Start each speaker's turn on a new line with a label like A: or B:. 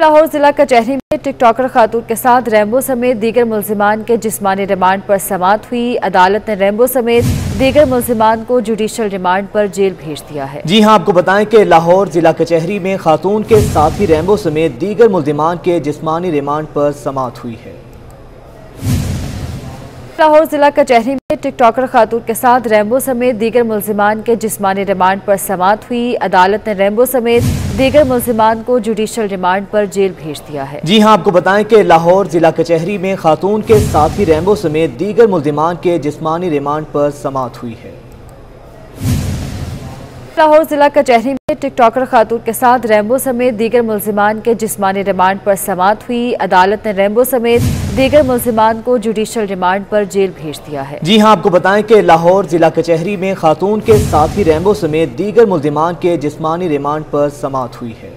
A: लाहौर जिला कचहरी में टिकटॉकर खातून के साथ रैम्बो समेत दीगर मुलजिमान के जिसमानी रिमांड पर समात हुई। अदालत ने रैम्बो समेत दीगर मुलजिमान को जुडिशल रिमांड पर जेल भेज दिया है।
B: जी हाँ, आपको बताएँ कि लाहौर जिला कचहरी में खातून के साथ ही रैम्बो समेत दीगर मुलजिमान के जिसमानी रिमांड पर समात हुई है।
A: लाहौर जिला कचहरी में टिकटॉकर खातून के साथ रैम्बो समेत दीगर मुलजिमान के जिसमानी रिमांड पर समात हुई। अदालत ने रैम्बो समेत दीगर मुलजमान को जुडिशल रिमांड पर जेल भेज दिया है।
B: जी हाँ, आपको बताएँ कि लाहौर जिला कचहरी में खातून के साथ ही रैम्बो समेत दीगर मुलजिमान के जिसमानी रिमांड पर समात हुई है।
A: लाहौर जिला कचहरी में टिकटॉकर खातून के साथ रैम्बो समेत दीगर मुलजमान के जिसमानी रिमांड पर समात हुई। अदालत ने रैम्बो समेत दीगर मुलजमान को जुडिशल रिमांड पर जेल भेज दिया है।
B: जी हाँ, आपको बताएँ कि लाहौर जिला कचहरी में खातून के साथ ही रैम्बो समेत दीगर मुलजमान के जिसमानी रिमांड पर समाप्त हुई है।